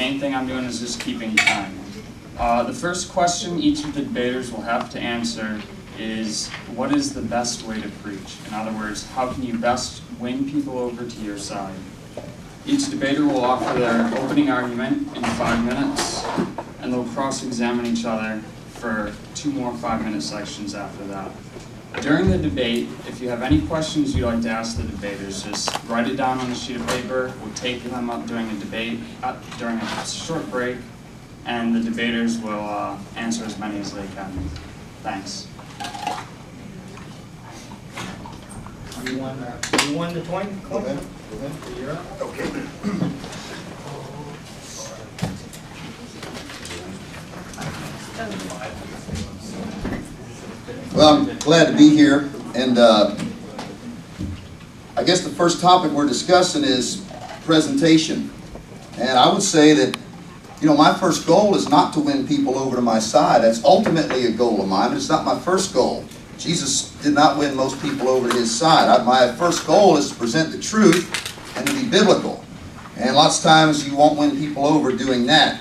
main thing I'm doing is just keeping time. Uh, the first question each of the debaters will have to answer is what is the best way to preach? In other words, how can you best win people over to your side? Each debater will offer their opening argument in five minutes, and they'll cross-examine each other for two more five-minute sections after that. During the debate, if you have any questions you'd like to ask the debaters, just write it down on a sheet of paper. We'll take them up during a debate, uh, during a short break, and the debaters will uh, answer as many as they can. Thanks. You won, uh, you won the coin? Go ahead, go ahead. Okay. I'm glad to be here, and uh, I guess the first topic we're discussing is presentation. And I would say that, you know, my first goal is not to win people over to my side. That's ultimately a goal of mine, but it's not my first goal. Jesus did not win most people over to his side. I, my first goal is to present the truth and to be biblical. And lots of times you won't win people over doing that.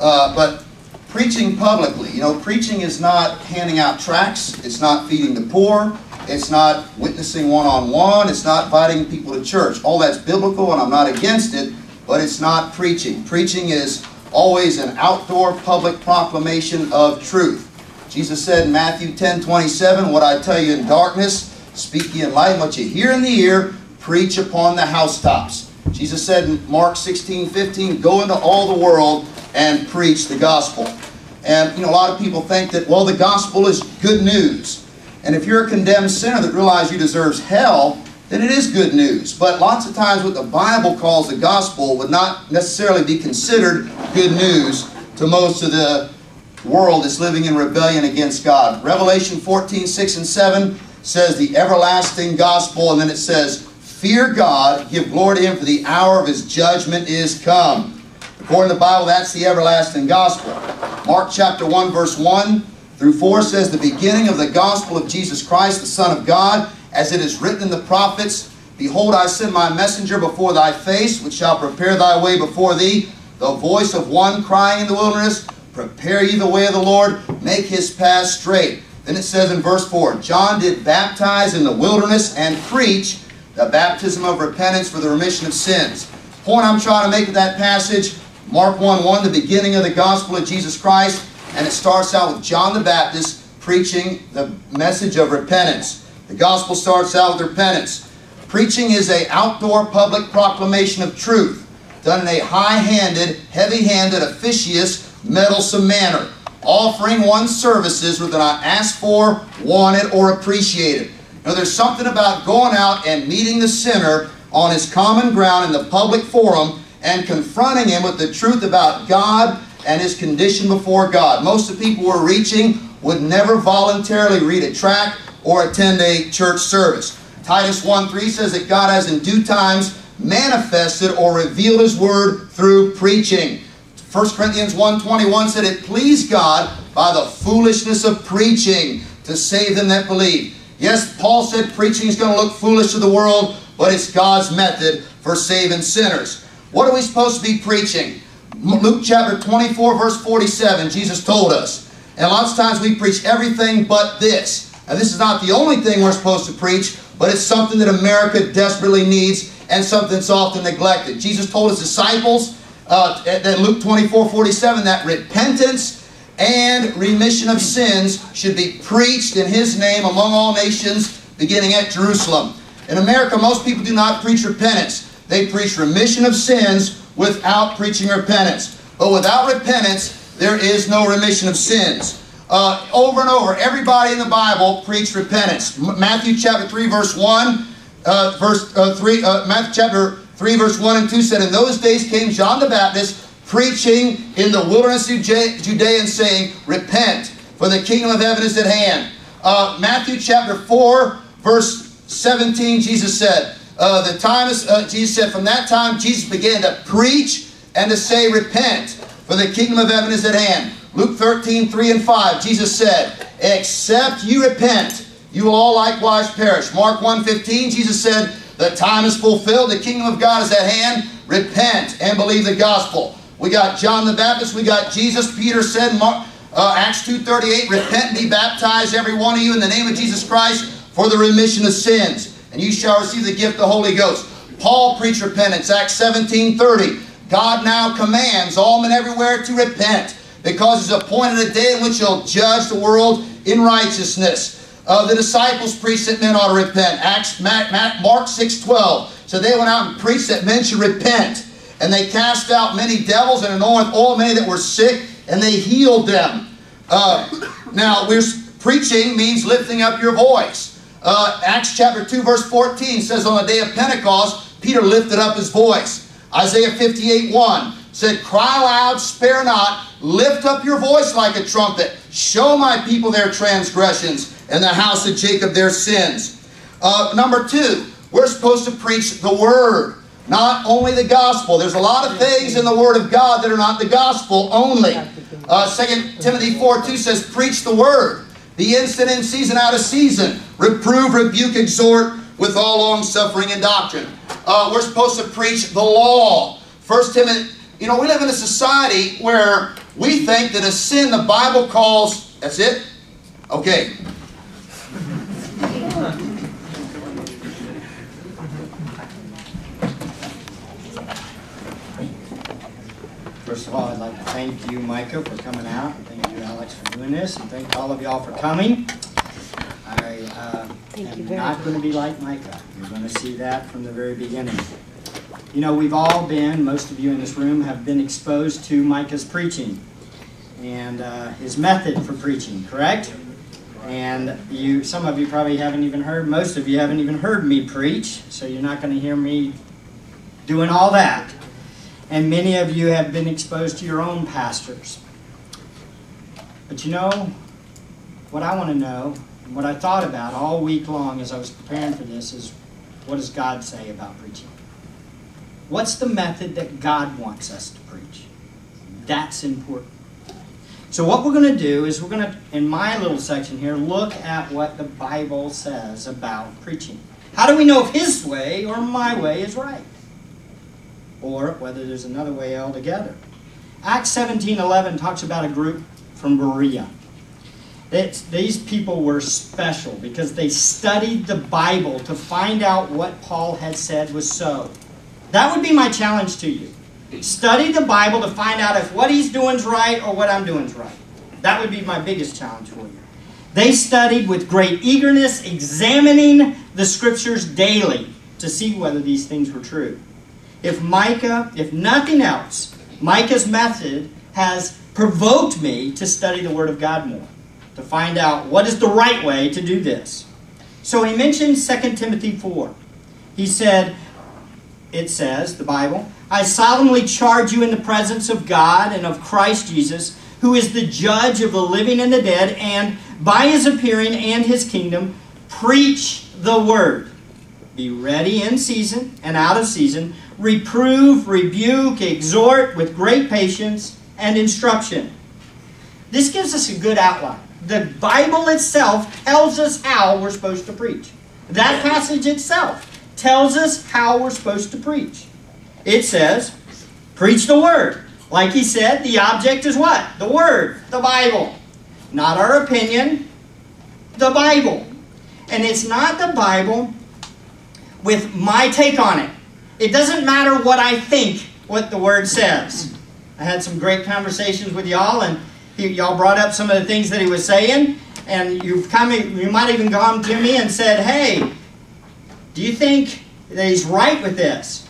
Uh, but preaching publicly, you know, preaching is not handing out tracts, it's not feeding the poor, it's not witnessing one on one, it's not inviting people to church. All that's biblical and I'm not against it, but it's not preaching. Preaching is always an outdoor public proclamation of truth. Jesus said in Matthew 10 27, What I tell you in darkness, speak ye in light, what you hear in the ear, preach upon the housetops. Jesus said in Mark 16 15, Go into all the world and preach the gospel. And you know, a lot of people think that, well, the gospel is good news. And if you're a condemned sinner that realizes you deserves hell, then it is good news. But lots of times what the Bible calls the gospel would not necessarily be considered good news to most of the world that's living in rebellion against God. Revelation 14, 6 and 7 says the everlasting gospel, and then it says, Fear God, give glory to Him, for the hour of His judgment is come. According to the Bible, that's the everlasting gospel. Mark chapter 1, verse 1 through 4 says, The beginning of the gospel of Jesus Christ, the Son of God, as it is written in the prophets, Behold, I send my messenger before thy face, which shall prepare thy way before thee. The voice of one crying in the wilderness, Prepare ye the way of the Lord, make his path straight. Then it says in verse 4, John did baptize in the wilderness and preach the baptism of repentance for the remission of sins. Point I'm trying to make of that passage, Mark 1 1, the beginning of the gospel of Jesus Christ, and it starts out with John the Baptist preaching the message of repentance. The gospel starts out with repentance. Preaching is a outdoor public proclamation of truth, done in a high-handed, heavy-handed, officious, meddlesome manner, offering one's services whether not asked for, wanted, or appreciated. Now there's something about going out and meeting the sinner on his common ground in the public forum and confronting him with the truth about God and his condition before God. Most of the people we're reaching would never voluntarily read a tract or attend a church service. Titus 1.3 says that God has in due times manifested or revealed his word through preaching. 1 Corinthians 1.21 said it pleased God by the foolishness of preaching to save them that believe. Yes, Paul said preaching is going to look foolish to the world, but it's God's method for saving sinners. What are we supposed to be preaching? Luke chapter 24, verse 47, Jesus told us. And lots of times we preach everything but this. And this is not the only thing we're supposed to preach, but it's something that America desperately needs and something that's often neglected. Jesus told his disciples uh, in Luke 24, 47 that repentance and remission of sins should be preached in his name among all nations, beginning at Jerusalem. In America, most people do not preach repentance. They preach remission of sins without preaching repentance. But without repentance, there is no remission of sins. Uh, over and over, everybody in the Bible preached repentance. Matthew chapter 3, verse 1, uh, verse uh, 3, uh, Matthew chapter 3, verse 1 and 2 said, In those days came John the Baptist preaching in the wilderness of Judea and saying, Repent, for the kingdom of heaven is at hand. Uh, Matthew chapter 4, verse 17, Jesus said, uh, the time is, uh, Jesus said, from that time Jesus began to preach and to say, repent, for the kingdom of heaven is at hand. Luke 13, 3 and 5, Jesus said, except you repent, you will all likewise perish. Mark 1, 15, Jesus said, the time is fulfilled, the kingdom of God is at hand, repent and believe the gospel. We got John the Baptist. We got Jesus. Peter said, uh, Acts 2.38, Repent and be baptized, every one of you, in the name of Jesus Christ for the remission of sins. And you shall receive the gift of the Holy Ghost. Paul preached repentance. Acts 17.30, God now commands all men everywhere to repent because he's appointed a day in which he'll judge the world in righteousness. Uh, the disciples preached that men ought to repent. Acts, Mark 6.12. So they went out and preached that men should repent. And they cast out many devils and anointed all many that were sick, and they healed them. Uh, now, we're preaching means lifting up your voice. Uh, Acts chapter 2, verse 14 says, On the day of Pentecost, Peter lifted up his voice. Isaiah 58, 1 said, Cry loud, spare not, lift up your voice like a trumpet, show my people their transgressions, and the house of Jacob their sins. Uh, number two, we're supposed to preach the Word, not only the gospel. There's a lot of things in the Word of God that are not the gospel only. Uh, 2 Timothy 4 2 says, Preach the Word. Be instant in season, out of season. Reprove, rebuke, exhort with all long suffering and doctrine. Uh, we're supposed to preach the law. First Timothy, you know, we live in a society where we think that a sin the Bible calls, that's it? Okay. First of all, I'd like to thank you, Micah, for coming out. And thank you, Alex, for doing this. And thank all of y'all for coming. I uh, am not going to be like Micah. You're going to see that from the very beginning. You know, we've all been, most of you in this room, have been exposed to Micah's preaching and uh, his method for preaching, correct? And you, some of you probably haven't even heard, most of you haven't even heard me preach, so you're not going to hear me doing all that. And many of you have been exposed to your own pastors. But you know, what I want to know, and what I thought about all week long as I was preparing for this, is what does God say about preaching? What's the method that God wants us to preach? That's important. So what we're going to do is we're going to, in my little section here, look at what the Bible says about preaching. How do we know if his way or my way is right? Or whether there's another way altogether. Acts 17.11 talks about a group from Berea. It's, these people were special because they studied the Bible to find out what Paul had said was so. That would be my challenge to you. Study the Bible to find out if what he's doing is right or what I'm doing is right. That would be my biggest challenge for you. They studied with great eagerness, examining the scriptures daily to see whether these things were true. If Micah, if nothing else, Micah's method has provoked me to study the Word of God more, to find out what is the right way to do this. So he mentioned 2 Timothy 4. He said, it says, the Bible, I solemnly charge you in the presence of God and of Christ Jesus, who is the judge of the living and the dead, and by his appearing and his kingdom, preach the word. Be ready in season and out of season. Reprove, rebuke, exhort with great patience and instruction. This gives us a good outline. The Bible itself tells us how we're supposed to preach. That passage itself tells us how we're supposed to preach. It says, preach the Word. Like he said, the object is what? The Word, the Bible. Not our opinion, the Bible. And it's not the Bible with my take on it. It doesn't matter what I think what the Word says. I had some great conversations with y'all, and y'all brought up some of the things that he was saying, and you've come, you might even gone to me and said, hey, do you think that he's right with this?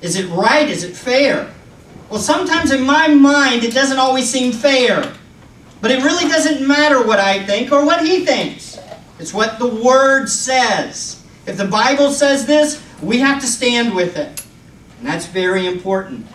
Is it right? Is it fair? Well, sometimes in my mind, it doesn't always seem fair. But it really doesn't matter what I think or what he thinks. It's what the Word says. If the Bible says this, we have to stand with it. And that's very important.